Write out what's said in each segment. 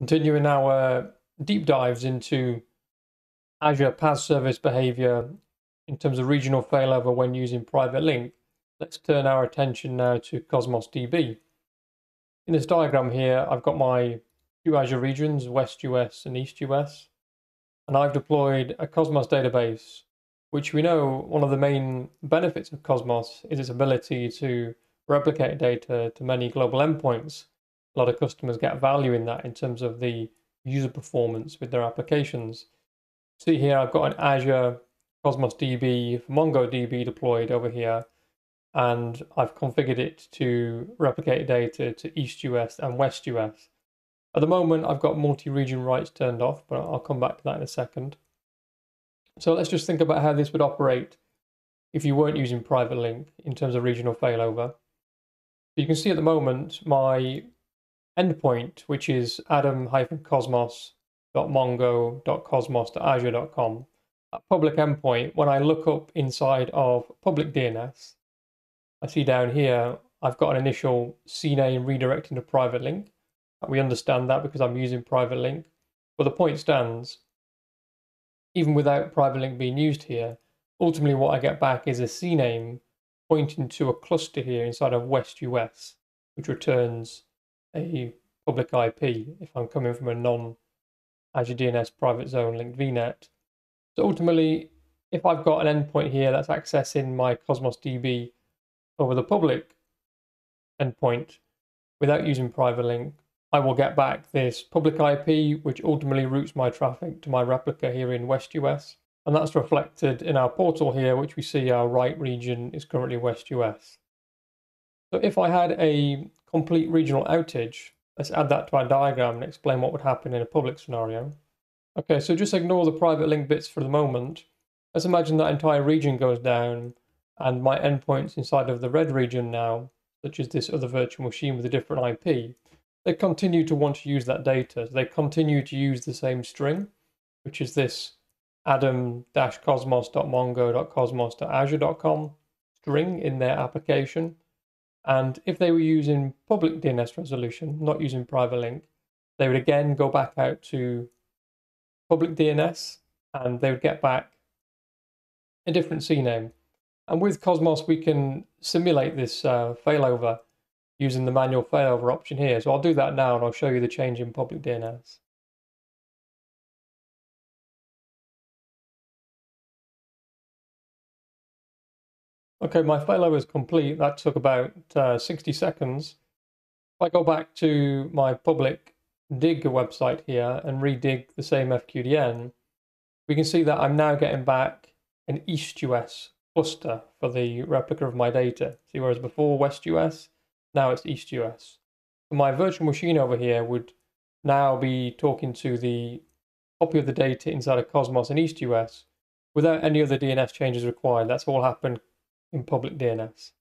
Continuing our deep dives into Azure PaaS service behavior in terms of regional failover when using private link, let's turn our attention now to Cosmos DB. In this diagram here, I've got my two Azure regions, West US and East US, and I've deployed a Cosmos database, which we know one of the main benefits of Cosmos is its ability to replicate data to many global endpoints a lot of customers get value in that in terms of the user performance with their applications. See here, I've got an Azure Cosmos DB MongoDB deployed over here, and I've configured it to replicate data to East US and West US. At the moment, I've got multi-region writes turned off, but I'll come back to that in a second. So let's just think about how this would operate if you weren't using private link in terms of regional failover. You can see at the moment my endpoint, which is adam-cosmos.mongo.cosmos.azure.com. That public endpoint, when I look up inside of public DNS, I see down here, I've got an initial CNAME redirecting to private link. We understand that because I'm using private link. But the point stands, even without private link being used here, ultimately what I get back is a CNAME pointing to a cluster here inside of West US, which returns a public IP if I'm coming from a non Azure DNS private zone linked VNet. So ultimately, if I've got an endpoint here that's accessing my Cosmos DB over the public endpoint without using private link, I will get back this public IP, which ultimately routes my traffic to my replica here in West US. And that's reflected in our portal here, which we see our write region is currently West US. So if I had a complete regional outage, let's add that to our diagram and explain what would happen in a public scenario. Okay, so just ignore the private link bits for the moment. Let's imagine that entire region goes down and my endpoints inside of the red region now, such as this other virtual machine with a different IP, they continue to want to use that data. So they continue to use the same string, which is this adam-cosmos.mongo.cosmos.azure.com string in their application. And if they were using public DNS resolution, not using private link, they would again go back out to public DNS and they would get back a different CNAME. And with Cosmos, we can simulate this uh, failover using the manual failover option here. So I'll do that now and I'll show you the change in public DNS. Okay, my failover is complete. That took about uh, 60 seconds. If I go back to my public dig website here and redig the same FQDN, we can see that I'm now getting back an East US cluster for the replica of my data. See, whereas before West US, now it's East US. So my virtual machine over here would now be talking to the copy of the data inside of Cosmos in East US without any other DNS changes required. That's all happened in public DNS.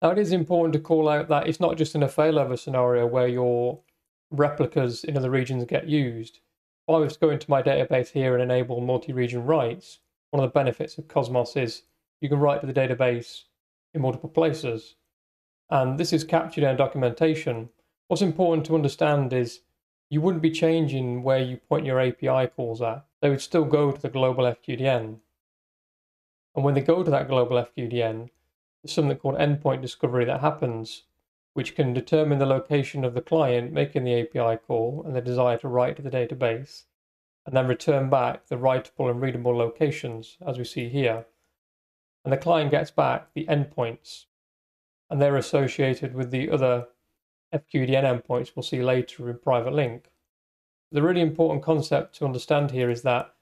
Now, it is important to call out that it's not just in a failover scenario where your replicas in other regions get used. If I was to go into my database here and enable multi-region writes, one of the benefits of Cosmos is you can write to the database in multiple places. And this is captured in documentation. What's important to understand is you wouldn't be changing where you point your API calls at. They would still go to the global FQDN. And when they go to that global FQDN, there's something called endpoint discovery that happens, which can determine the location of the client making the API call and the desire to write to the database, and then return back the writable and readable locations, as we see here. And the client gets back the endpoints, and they're associated with the other FQDN endpoints we'll see later in private link. The really important concept to understand here is that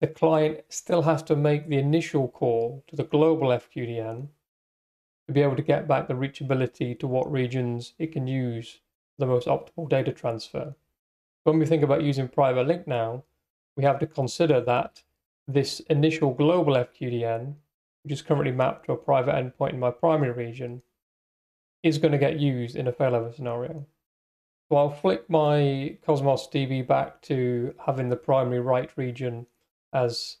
the client still has to make the initial call to the global FQDN to be able to get back the reachability to what regions it can use the most optimal data transfer. When we think about using private link now, we have to consider that this initial global FQDN, which is currently mapped to a private endpoint in my primary region, is going to get used in a failover scenario. So I'll flick my Cosmos DB back to having the primary write region as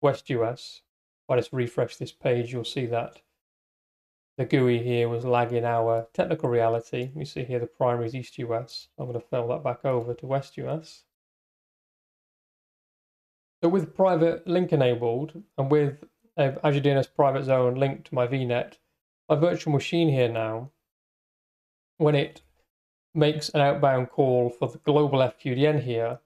West US. If I just refresh this page, you'll see that the GUI here was lagging our technical reality. You see here the primary is East US. I'm going to fill that back over to West US. So with private link enabled and with uh, Azure DNS private zone linked to my VNet, my virtual machine here now, when it makes an outbound call for the global FQDN here,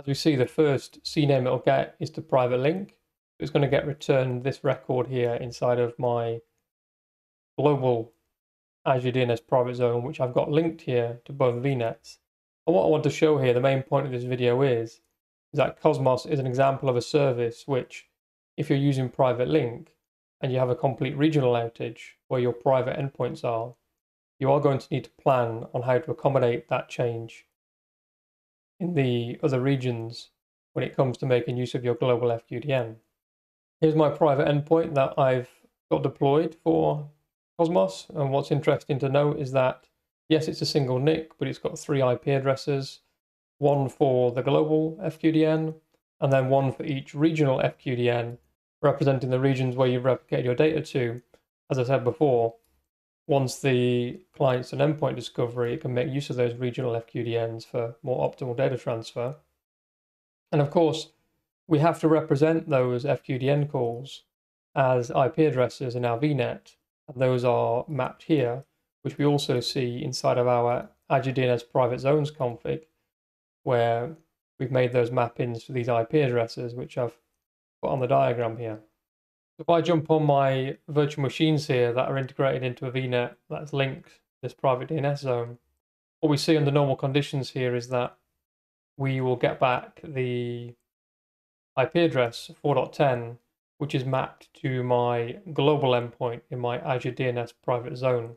as we see the first CNAME it'll get is the private link. It's going to get returned this record here inside of my global Azure DNS private zone, which I've got linked here to both VNets. And what I want to show here, the main point of this video is, is that Cosmos is an example of a service which, if you're using private link and you have a complete regional outage where your private endpoints are, you are going to need to plan on how to accommodate that change in the other regions when it comes to making use of your global FQDN. Here's my private endpoint that I've got deployed for Cosmos. And what's interesting to note is that, yes, it's a single NIC, but it's got three IP addresses, one for the global FQDN, and then one for each regional FQDN, representing the regions where you replicate your data to. As I said before, once the client's an endpoint discovery, it can make use of those regional FQDNs for more optimal data transfer. And of course, we have to represent those FQDN calls as IP addresses in our VNet and those are mapped here, which we also see inside of our Azure DNS private zones config, where we've made those mappings for these IP addresses, which I've put on the diagram here. If I jump on my virtual machines here that are integrated into a VNet that's linked this private DNS zone, what we see under normal conditions here is that we will get back the IP address 4.10 which is mapped to my global endpoint in my Azure DNS private zone.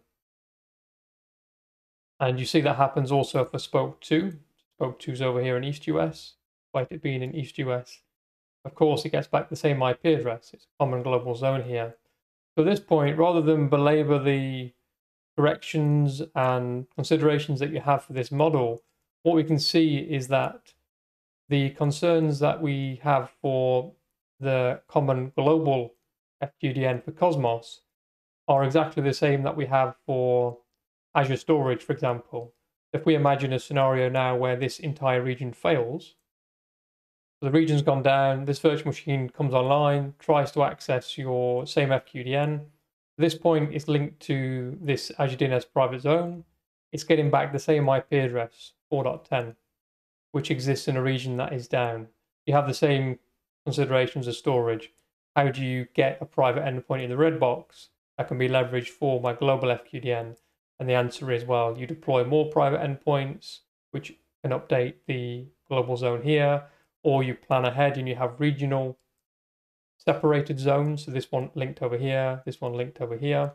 And you see that happens also for Spoke 2. Spoke 2 is over here in East US, despite it being in East US. Of course, it gets back the same IP address. It's a common global zone here. So at this point, rather than belabor the corrections and considerations that you have for this model, what we can see is that the concerns that we have for the common global FQDN for Cosmos are exactly the same that we have for Azure Storage, for example. If we imagine a scenario now where this entire region fails, the region's gone down, this virtual machine comes online, tries to access your same FQDN. At this point, it's linked to this Azure DNS private zone. It's getting back the same IP address, 4.10, which exists in a region that is down. You have the same considerations of storage. How do you get a private endpoint in the red box that can be leveraged for my global FQDN? And the answer is well, you deploy more private endpoints, which can update the global zone here, or you plan ahead and you have regional separated zones. So this one linked over here, this one linked over here,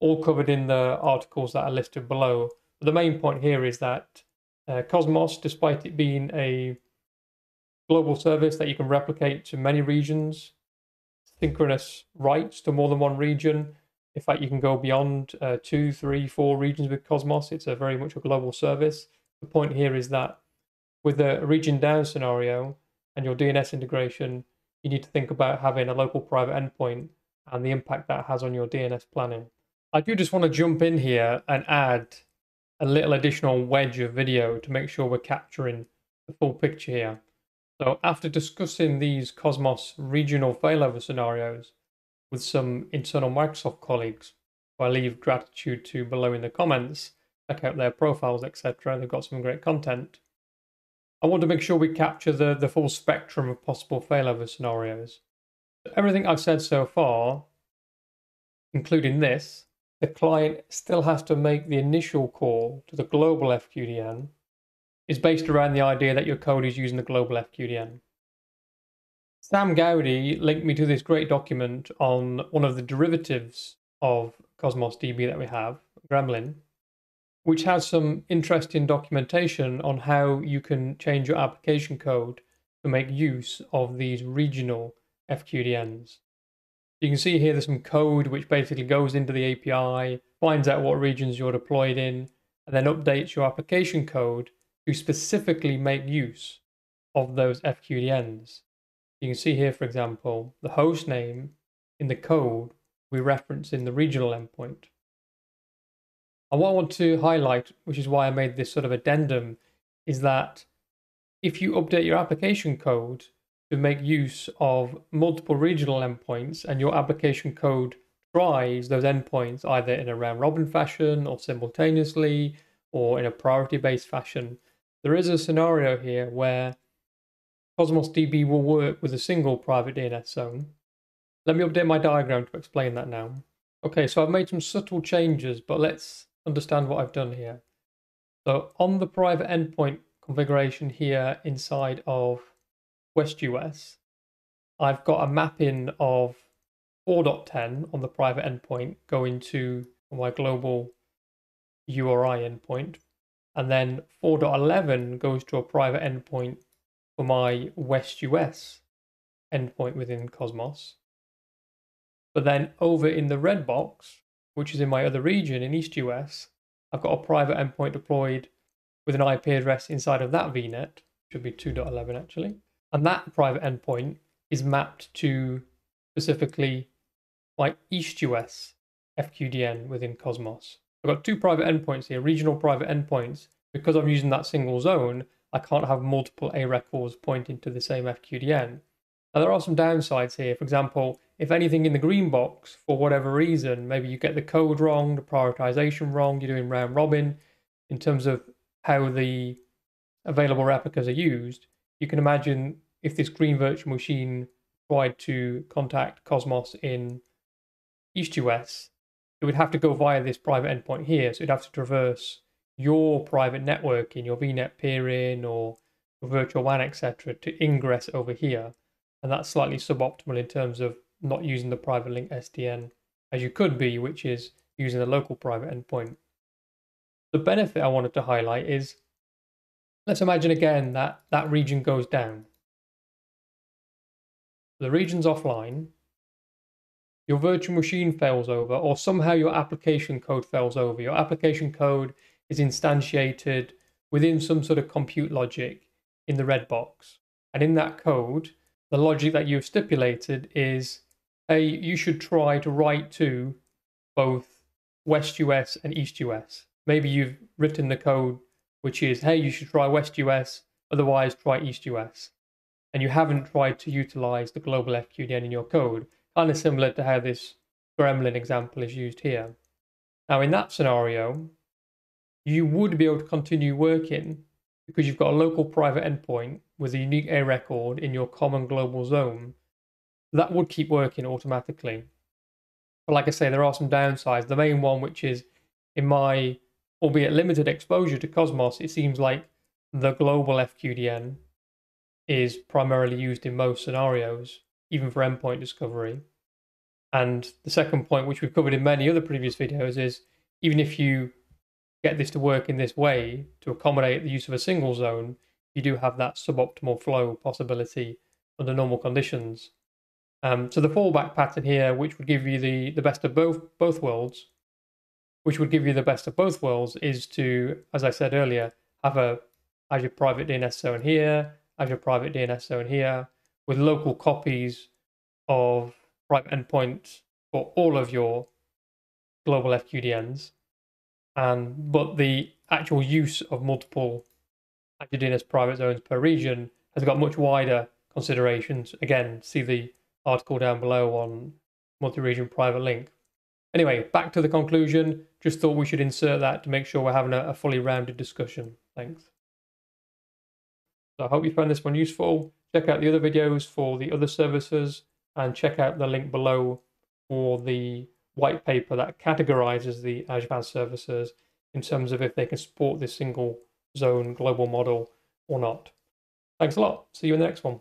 all covered in the articles that are listed below. But the main point here is that uh, Cosmos, despite it being a global service that you can replicate to many regions, synchronous writes to more than one region. In fact, you can go beyond uh, two, three, four regions with Cosmos. It's a very much a global service. The point here is that with the region down scenario and your DNS integration, you need to think about having a local private endpoint and the impact that has on your DNS planning. I do just want to jump in here and add a little additional wedge of video to make sure we're capturing the full picture here. So after discussing these Cosmos regional failover scenarios with some internal Microsoft colleagues, I leave gratitude to below in the comments, check out their profiles, etc. They've got some great content. I want to make sure we capture the, the full spectrum of possible failover scenarios. Everything I've said so far, including this, the client still has to make the initial call to the global FQDN is based around the idea that your code is using the global FQDN. Sam Goudie linked me to this great document on one of the derivatives of Cosmos DB that we have, Gremlin, which has some interesting documentation on how you can change your application code to make use of these regional FQDNs. You can see here there's some code which basically goes into the API, finds out what regions you're deployed in, and then updates your application code to specifically make use of those FQDNs. You can see here, for example, the host name in the code we reference in the regional endpoint. And what I want to highlight, which is why I made this sort of addendum, is that if you update your application code to make use of multiple regional endpoints and your application code tries those endpoints either in a round robin fashion or simultaneously or in a priority based fashion, there is a scenario here where Cosmos DB will work with a single private DNS zone. Let me update my diagram to explain that now. Okay, so I've made some subtle changes, but let's understand what I've done here. So on the private endpoint configuration here inside of WestUS, I've got a mapping of 4.10 on the private endpoint going to my global URI endpoint. And then 4.11 goes to a private endpoint for my WestUS endpoint within Cosmos. But then over in the red box, which is in my other region in East US, I've got a private endpoint deployed with an IP address inside of that VNet, should be 2.11 actually. And that private endpoint is mapped to specifically my East US FQDN within Cosmos. I've got two private endpoints here, regional private endpoints. Because I'm using that single zone, I can't have multiple A records pointing to the same FQDN. Now, there are some downsides here. For example, if anything in the green box, for whatever reason, maybe you get the code wrong, the prioritization wrong, you're doing round robin in terms of how the available replicas are used, you can imagine if this green virtual machine tried to contact Cosmos in East US, it would have to go via this private endpoint here. So it'd have to traverse your private network in your VNet peering or virtual WAN, etc., to ingress over here. And that's slightly suboptimal in terms of not using the private link SDN as you could be, which is using a local private endpoint. The benefit I wanted to highlight is let's imagine again that that region goes down. The region's offline, your virtual machine fails over, or somehow your application code fails over. Your application code is instantiated within some sort of compute logic in the red box. And in that code, the logic that you've stipulated is Uh, you should try to write to both West US and East US. Maybe you've written the code which is, hey, you should try West US, otherwise try East US. And you haven't tried to utilize the global FQDN in your code, kind of similar to how this gremlin example is used here. Now, in that scenario, you would be able to continue working because you've got a local private endpoint with a unique A record in your common global zone that would keep working automatically. But like I say, there are some downsides. The main one, which is in my albeit limited exposure to Cosmos, it seems like the global FQDN is primarily used in most scenarios, even for endpoint discovery. And the second point, which we've covered in many other previous videos, is even if you get this to work in this way to accommodate the use of a single zone, you do have that suboptimal flow possibility under normal conditions. Um, so the fallback pattern here, which would give you the, the best of both both worlds, which would give you the best of both worlds, is to, as I said earlier, have a Azure private DNS zone here, Azure private DNS zone here, with local copies of private endpoints for all of your global FQDNs. And but the actual use of multiple Azure DNS private zones per region has got much wider considerations. Again, see the article down below on multi-region private link. Anyway, back to the conclusion. Just thought we should insert that to make sure we're having a, a fully rounded discussion. Thanks. So I hope you found this one useful. Check out the other videos for the other services and check out the link below for the white paper that categorizes the Azure Services in terms of if they can support this single zone global model or not. Thanks a lot. See you in the next one.